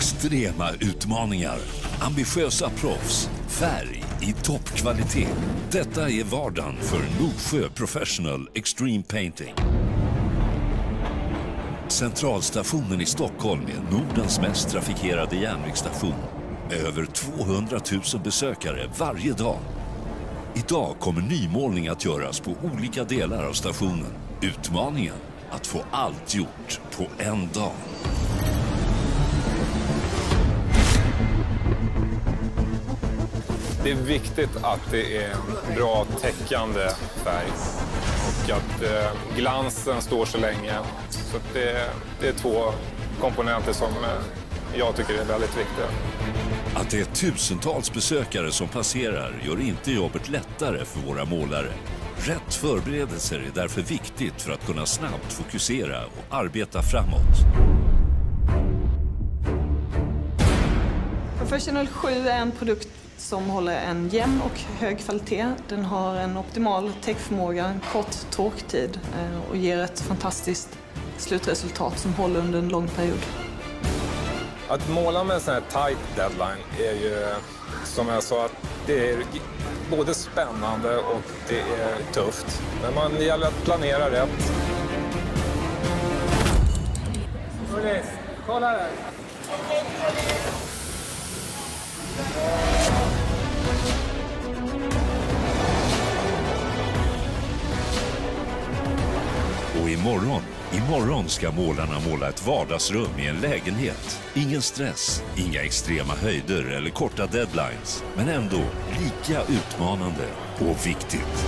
Extrema utmaningar, ambitiösa proffs, färg i toppkvalitet. Detta är vardagen för Norsjö Professional Extreme Painting. Centralstationen i Stockholm är Nordens mest trafikerade järnvägsstation. Med över 200 000 besökare varje dag. Idag kommer nymålning att göras på olika delar av stationen. Utmaningen att få allt gjort på en dag. Det är viktigt att det är en bra täckande färg och att eh, glansen står så länge. Så det är två komponenter som eh, jag tycker är väldigt viktiga. Att det är tusentals besökare som passerar gör inte jobbet lättare för våra målare. Rätt förberedelser är därför viktigt för att kunna snabbt fokusera och arbeta framåt. Professional 7 är en produkt som håller en jämn och hög kvalitet. Den har en optimal täckförmåga, en kort torktid eh, och ger ett fantastiskt slutresultat som håller under en lång period. Att måla med en sån här tight deadline är ju, som jag sa, att det är både spännande och det är tufft. Men man det gäller att planera rätt. Polis, kolla där! Imorgon, imorgon ska målarna måla ett vardagsrum i en lägenhet. Ingen stress, inga extrema höjder eller korta deadlines. Men ändå lika utmanande och viktigt.